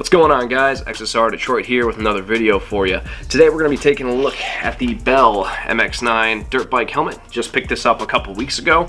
What's going on guys? XSR Detroit here with another video for you. Today we're going to be taking a look at the Bell MX-9 dirt bike helmet. Just picked this up a couple weeks ago.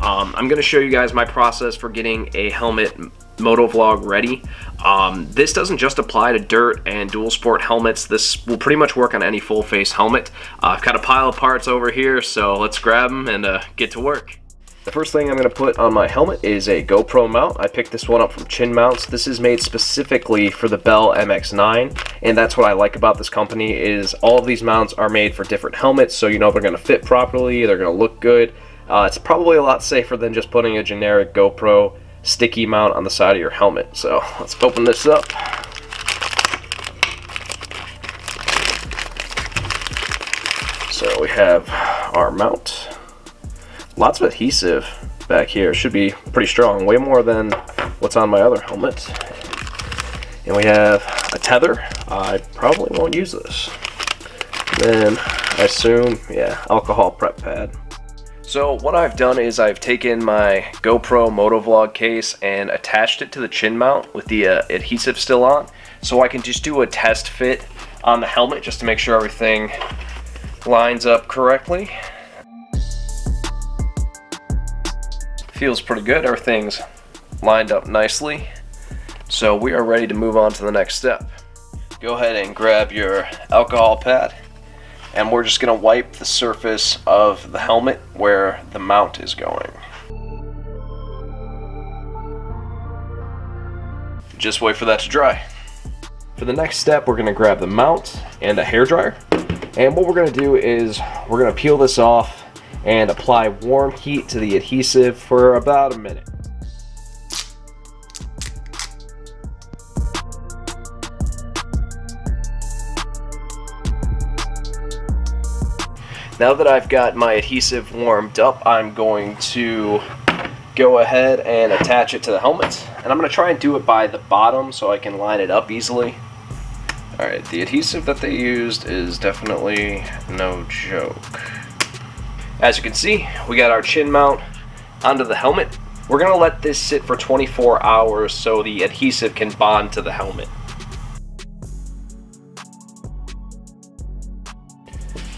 Um, I'm going to show you guys my process for getting a helmet moto vlog ready. Um, this doesn't just apply to dirt and dual sport helmets. This will pretty much work on any full face helmet. Uh, I've got a pile of parts over here, so let's grab them and uh, get to work. The first thing I'm going to put on my helmet is a GoPro mount. I picked this one up from Chin Mounts. This is made specifically for the Bell MX-9, and that's what I like about this company is all of these mounts are made for different helmets, so you know they're going to fit properly, they're going to look good. Uh, it's probably a lot safer than just putting a generic GoPro sticky mount on the side of your helmet. So let's open this up. So we have our mount lots of adhesive back here. Should be pretty strong, way more than what's on my other helmet. And we have a tether. I probably won't use this. Then I assume, yeah, alcohol prep pad. So what I've done is I've taken my GoPro Motovlog case and attached it to the chin mount with the uh, adhesive still on. So I can just do a test fit on the helmet just to make sure everything lines up correctly. Feels pretty good. Everything's lined up nicely. So we are ready to move on to the next step. Go ahead and grab your alcohol pad and we're just going to wipe the surface of the helmet where the mount is going. Just wait for that to dry. For the next step, we're going to grab the mount and a hair dryer. And what we're going to do is we're going to peel this off and apply warm heat to the adhesive for about a minute. Now that I've got my adhesive warmed up, I'm going to go ahead and attach it to the helmet. And I'm going to try and do it by the bottom so I can line it up easily. Alright, the adhesive that they used is definitely no joke. As you can see, we got our chin mount onto the helmet. We're to let this sit for 24 hours so the adhesive can bond to the helmet.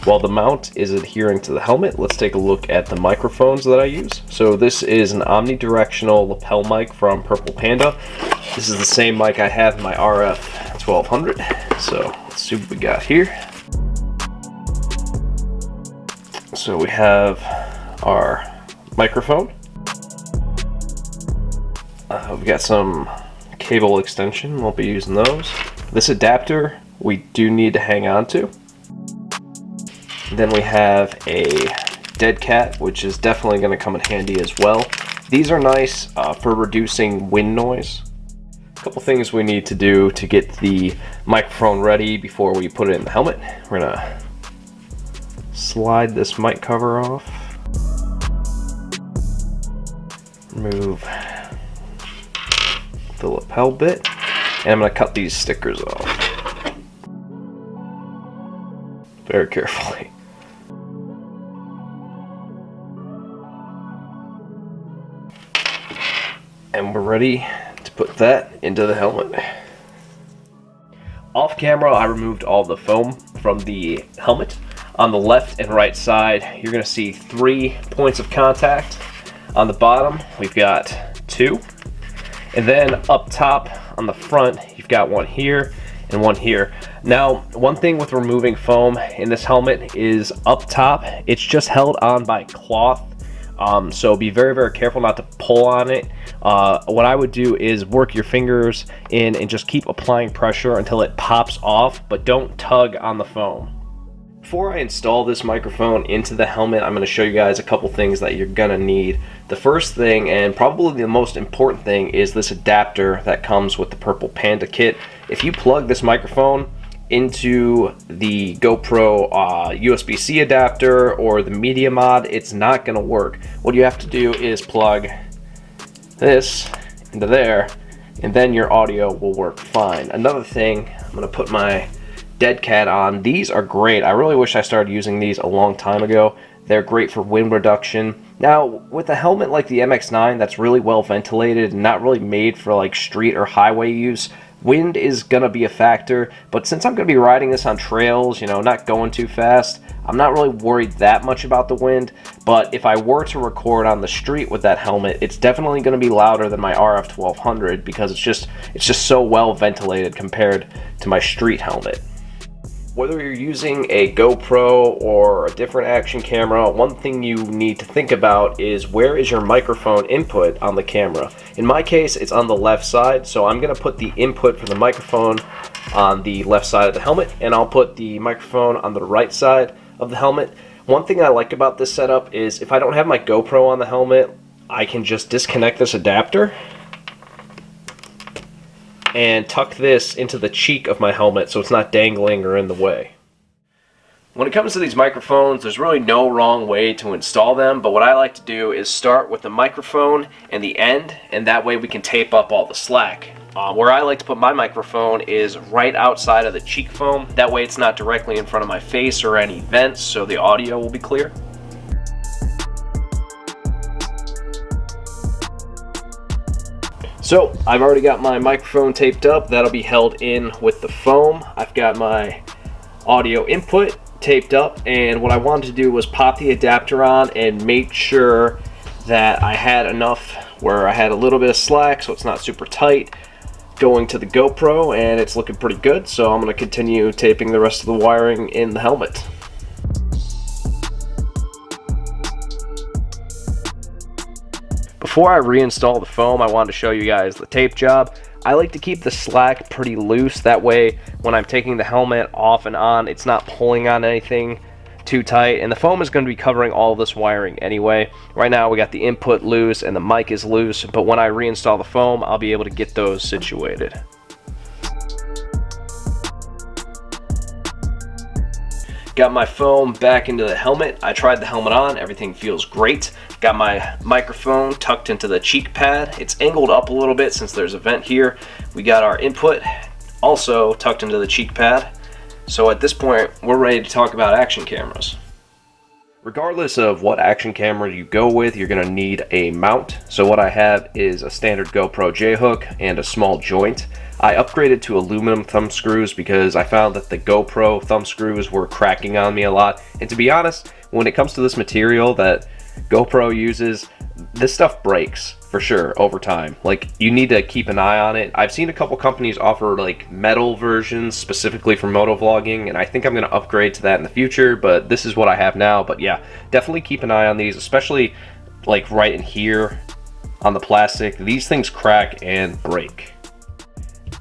While the mount is adhering to the helmet, let's take a look at the microphones that I use. So this is an omnidirectional lapel mic from Purple Panda. This is the same mic I have in my RF 1200. So let's see what we got here. So we have our microphone. Uh, we got some cable extension, won't be using those. This adapter we do need to hang on to. Then we have a dead cat, which is definitely going to come in handy as well. These are nice uh, for reducing wind noise. A couple things we need to do to get the microphone ready before we put it in the helmet. We're going to slide this mic cover off. Remove the lapel bit. And I'm going to cut these stickers off. Very carefully. And we're ready to put that into the helmet. Off camera, I removed all the foam from the helmet on the left and right side, you're gonna see three points of contact. On the bottom, we've got two. And then up top on the front, you've got one here and one here. Now, one thing with removing foam in this helmet is up top, it's just held on by cloth. Um, so be very, very careful not to pull on it. Uh, what I would do is work your fingers in and just keep applying pressure until it pops off, but don't tug on the foam. Before I install this microphone into the helmet, I'm going to show you guys a couple things that you're going to need. The first thing, and probably the most important thing, is this adapter that comes with the Purple Panda kit. If you plug this microphone into the GoPro uh, USB-C adapter or the Media Mod, it's not going to work. What you have to do is plug this into there, and then your audio will work fine. Another thing, I'm going to put my Dead Cat on. These are great. I really wish I started using these a long time ago. They're great for wind reduction. Now, with a helmet like the MX-9 that's really well ventilated and not really made for like street or highway use, Wind is going to be a factor, but since I'm going to be riding this on trails, you know, not going too fast, I'm not really worried that much about the wind, but if I were to record on the street with that helmet, it's definitely going to be louder than my RF 1200 because it's just it's just so well ventilated compared to my street helmet. Whether you're using a GoPro or a different action camera, one thing you need to think about is where is your microphone input on the camera. In my case, it's on the left side, so I'm to put the input for the microphone on the left side of the helmet, and I'll put the microphone on the right side of the helmet. One thing I like about this setup is if I don't have my GoPro on the helmet, I can just disconnect this adapter and tuck this into the cheek of my helmet so it's not dangling or in the way. When it comes to these microphones, there's really no wrong way to install them, but what I like to do is start with the microphone and the end, and that way we can tape up all the slack. Uh, where I like to put my microphone is right outside of the cheek foam. That way it's not directly in front of my face or any vents, so the audio will be clear. So I've already got my microphone taped up. That'll be held in with the foam. I've got my audio input taped up and what I wanted to do was pop the adapter on and make sure that I had enough where I had a little bit of slack so it's not super tight going to the GoPro and it's looking pretty good so I'm going to continue taping the rest of the wiring in the helmet. Before I reinstall the foam, I wanted to show you guys the tape job. I like to keep the slack pretty loose. That way, when I'm taking the helmet off and on, it's not pulling on anything too tight. And the foam is going to be covering all this wiring anyway. Right now, we got the input loose and the mic is loose. But when I reinstall the foam, I'll be able to get those situated. Got my foam back into the helmet. I tried the helmet on, everything feels great. Got my microphone tucked into the cheek pad. It's angled up a little bit since there's a vent here. We got our input also tucked into the cheek pad. So at this point, we're ready to talk about action cameras. Regardless of what action camera you go with, you're to need a mount. So what I have is a standard GoPro J-hook and a small joint. I upgraded to aluminum thumb screws because I found that the GoPro thumb screws were cracking on me a lot. And to be honest, when it comes to this material that GoPro uses, this stuff breaks for sure over time. Like you need to keep an eye on it. I've seen a couple companies offer like metal versions specifically for moto vlogging, and I think I'm going to upgrade to that in the future, but this is what I have now. But yeah, definitely keep an eye on these, especially like right in here on the plastic. These things crack and break.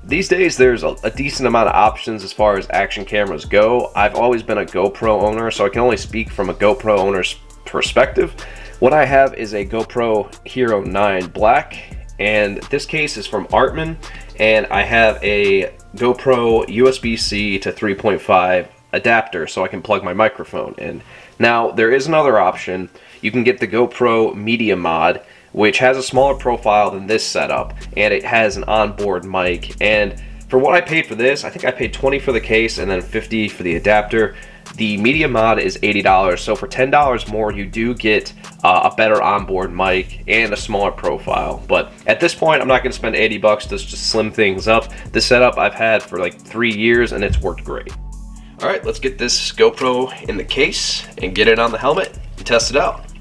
These days, there's a, a, decent amount of options as far as action cameras go. I've always been a GoPro owner, so I can only speak from a GoPro owner's perspective. What I have is a GoPro Hero 9 Black, and this case is from Artman, and I have a GoPro USB-C to 3.5 adapter so I can plug my microphone in. Now, there is another option. You can get the GoPro Media Mod, which has a smaller profile than this setup, and it has an onboard mic. And for what I paid for this, I think I paid 20 for the case and then 50 for the adapter. The media mod is $80, so for $10 more, you do get uh, a better onboard mic and a smaller profile. But at this point, I'm not going to spend 80 bucks to just slim things up. This setup I've had for like three years, and it's worked great. All right, let's get this GoPro in the case and get it on the helmet and test it out.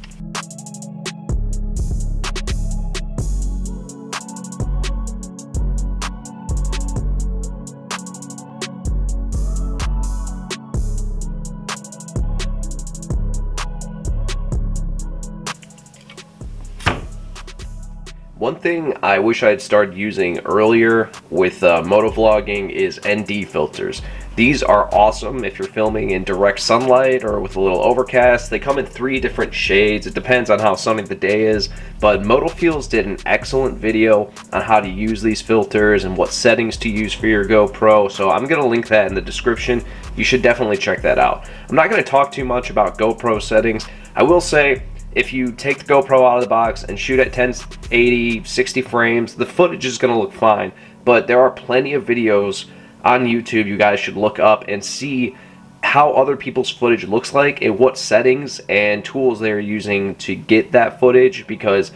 One thing I wish I had started using earlier with uh, motovlogging is ND filters. These are awesome if you're filming in direct sunlight or with a little overcast. They come in three different shades. It depends on how sunny the day is. But MotoFeels did an excellent video on how to use these filters and what settings to use for your GoPro. So I'm going to link that in the description. You should definitely check that out. I'm not going to talk too much about GoPro settings. I will say if you take the GoPro out of the box and shoot at 1080, 60 frames, the footage is going to look fine. But there are plenty of videos on YouTube you guys should look up and see how other people's footage looks like and what settings and tools they're using to get that footage because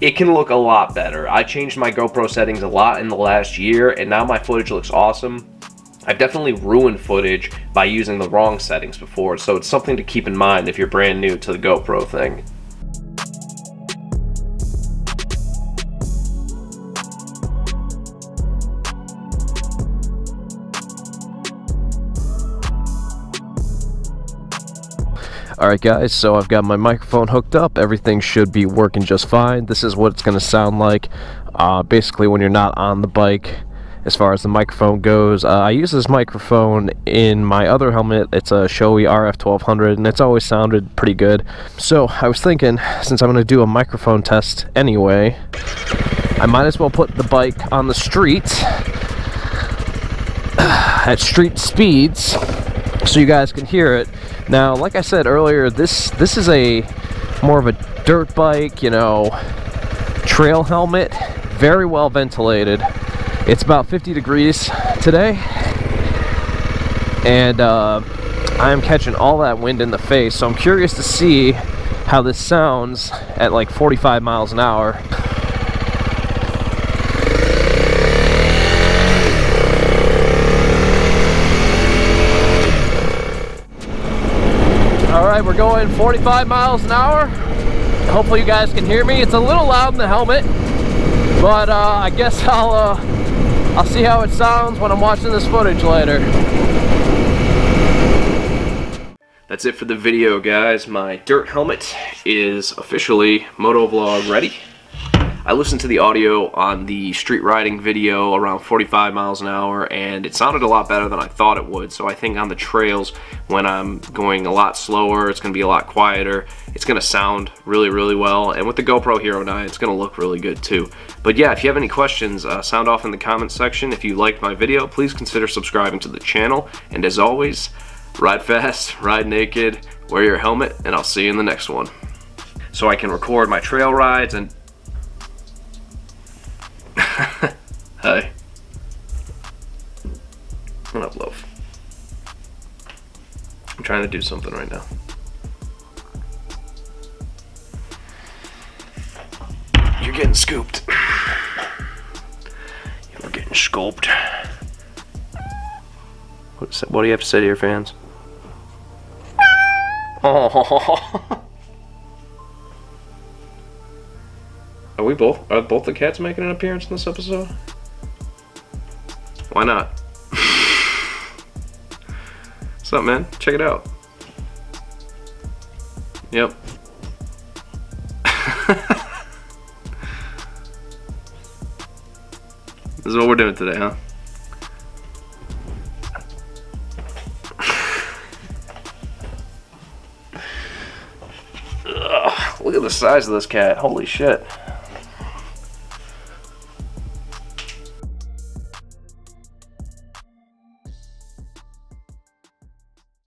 it can look a lot better. I changed my GoPro settings a lot in the last year, and now my footage looks awesome. I've definitely ruined footage by using the wrong settings before, so it's something to keep in mind if you're brand new to the GoPro thing. Alright guys, so I've got my microphone hooked up. Everything should be working just fine. This is what it's going to sound like uh, basically when you're not on the bike as far as the microphone goes. Uh, I use this microphone in my other helmet. It's a Shoei RF1200 and it's always sounded pretty good. So I was thinking, since I'm going to do a microphone test anyway, I might as well put the bike on the street at street speeds so you guys can hear it. Now, like I said earlier, this this is a more of a dirt bike, you know, trail helmet, very well ventilated. It's about 50 degrees today, and uh, I am catching all that wind in the face, so I'm curious to see how this sounds at like 45 miles an hour. Alright, we're going 45 miles an hour. Hopefully you guys can hear me. It's a little loud in the helmet, but uh, I guess I'll, uh, I'll see how it sounds when I'm watching this footage later. That's it for the video, guys. My dirt helmet is officially motovlog ready. I listened to the audio on the street riding video around 45 miles an hour and it sounded a lot better than I thought it would. So I think on the trails when I'm going a lot slower, it's going to be a lot quieter. It's going to sound really, really well. And with the GoPro Hero 9, it's going to look really good too. But yeah, if you have any questions, uh, sound off in the comments section. If you liked my video, please consider subscribing to the channel. And as always, ride fast, ride naked, wear your helmet, and I'll see you in the next one. So I can record my trail rides and What up, love? I'm trying to do something right now. You're getting scooped. You're getting scoped. What do you have to say to your fans? Oh. Are we both, are both the cats making an appearance in this episode? Why not? What's up, man? Check it out. Yep. this is what we're doing today, huh? Ugh, look at the size of this cat. Holy shit.